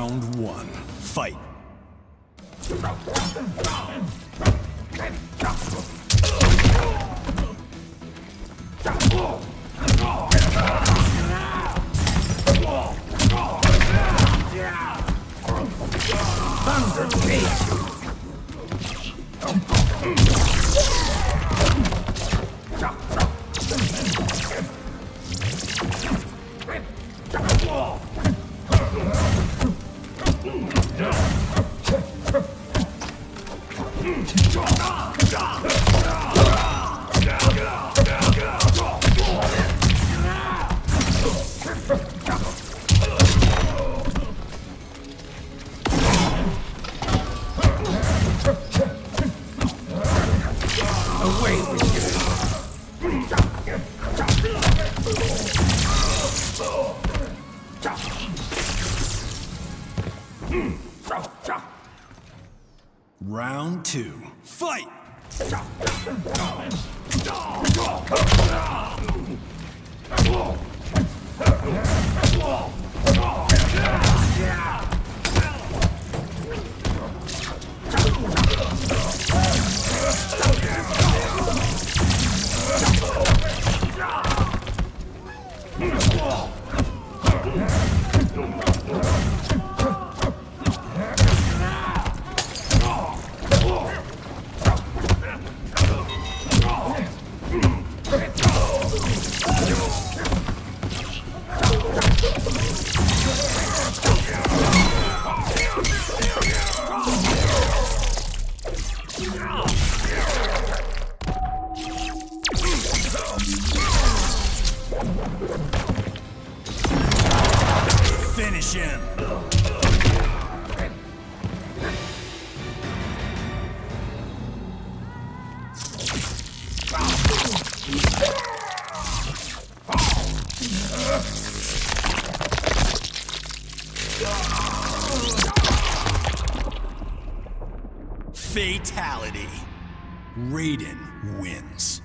Round one. Fight. Round two. Fight! Finish him! Fatality. Raiden wins.